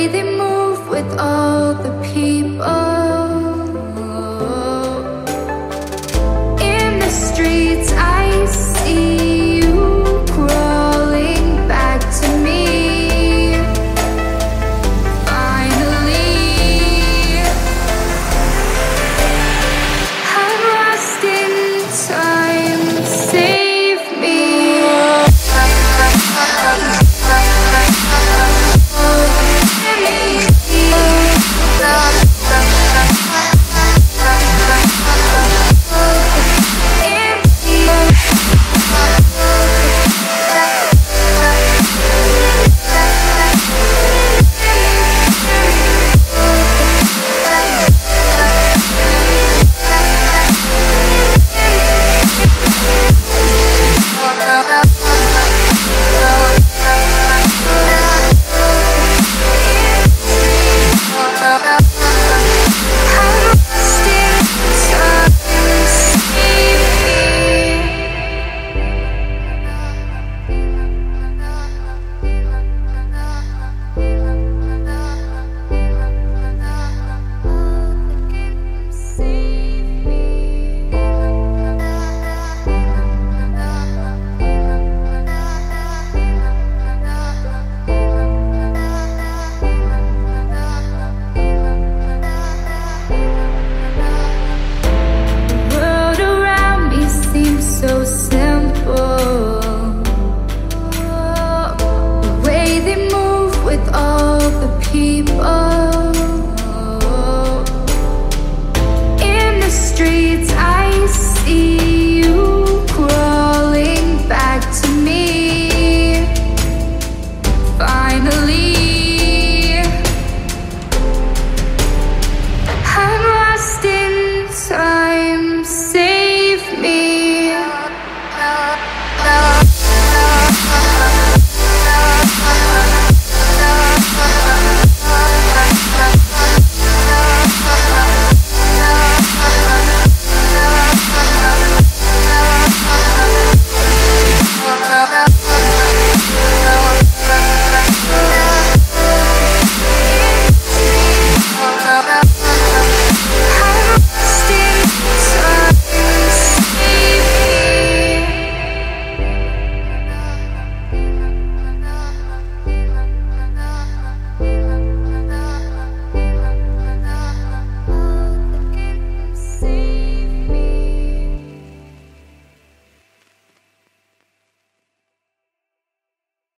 way they move with all the people. so simple. The way they move with all the people.